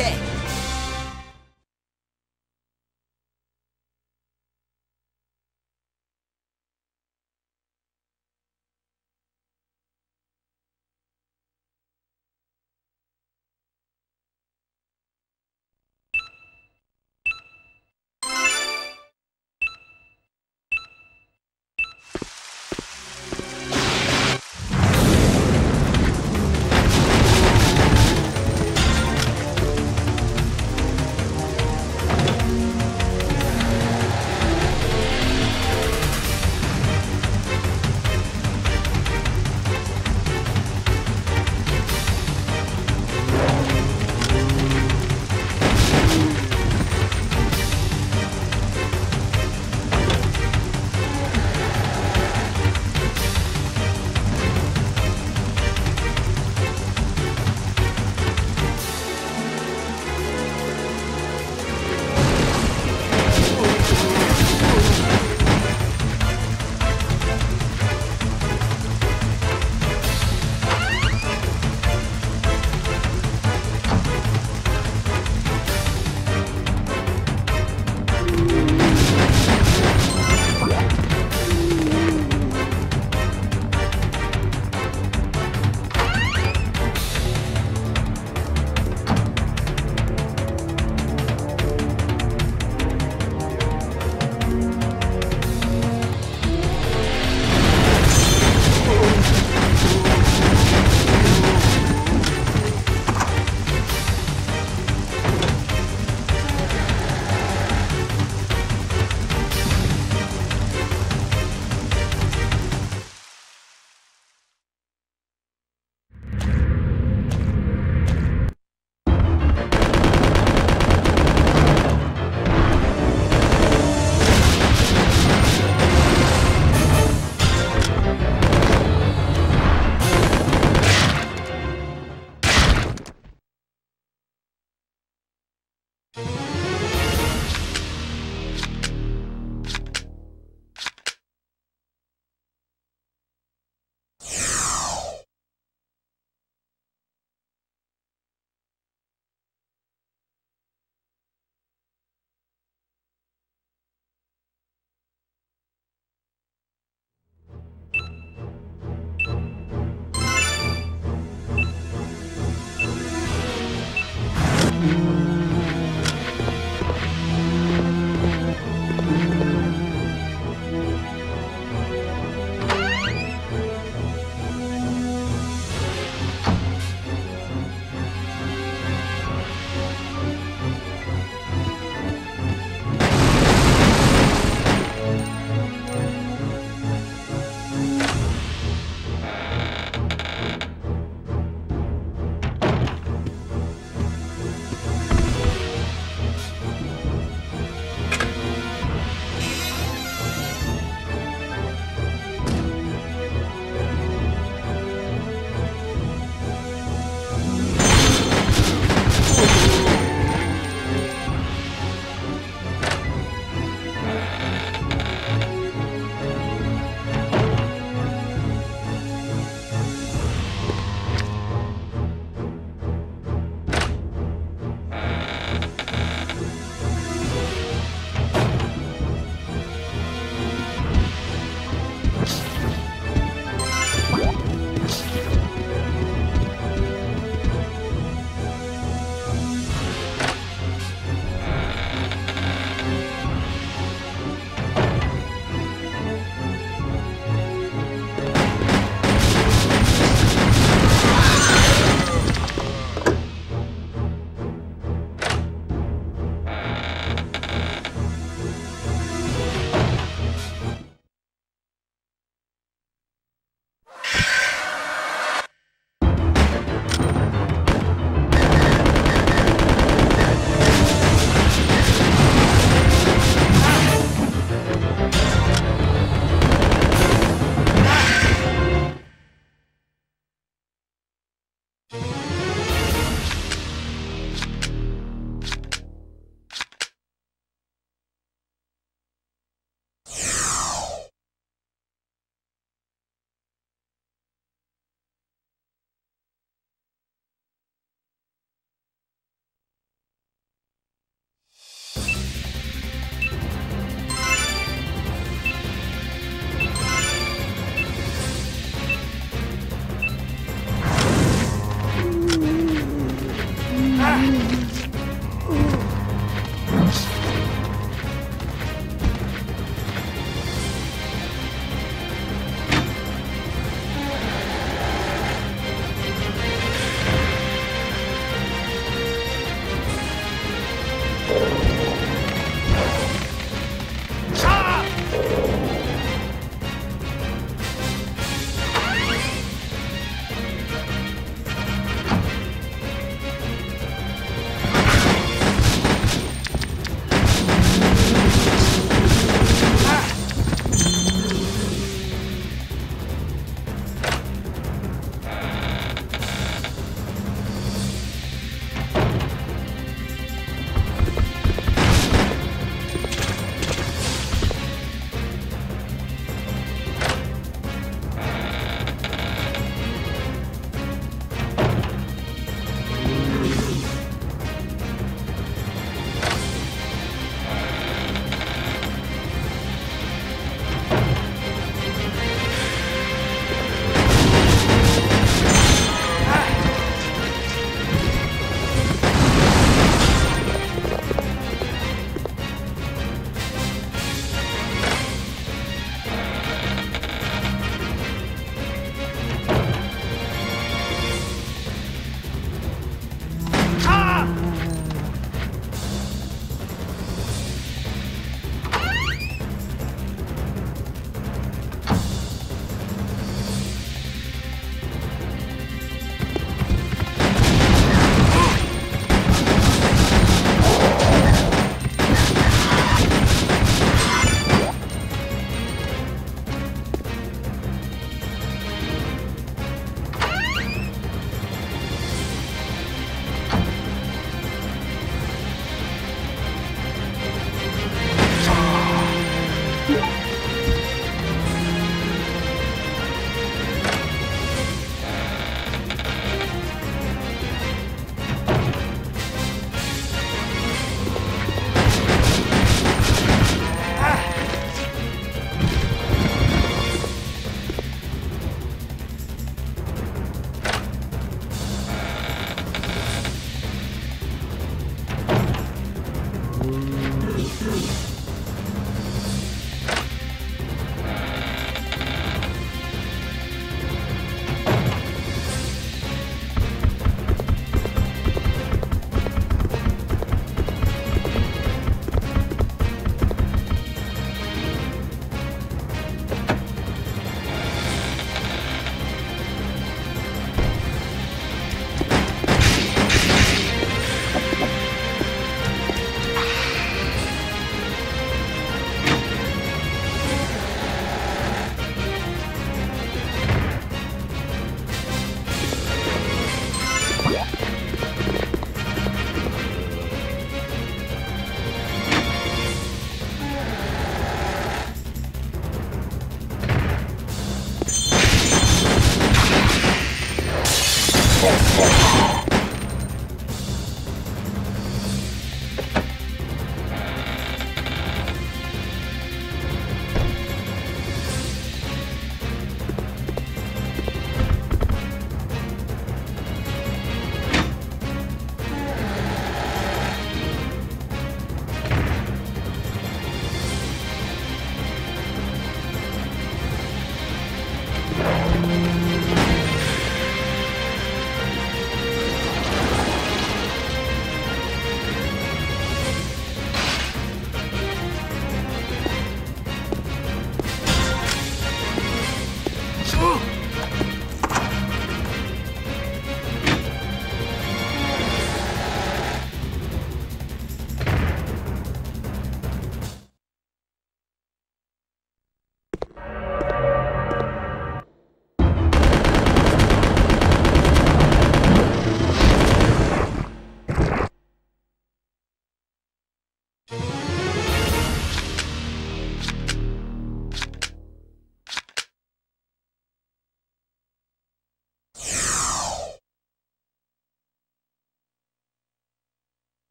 Okay. Oh, oh, oh.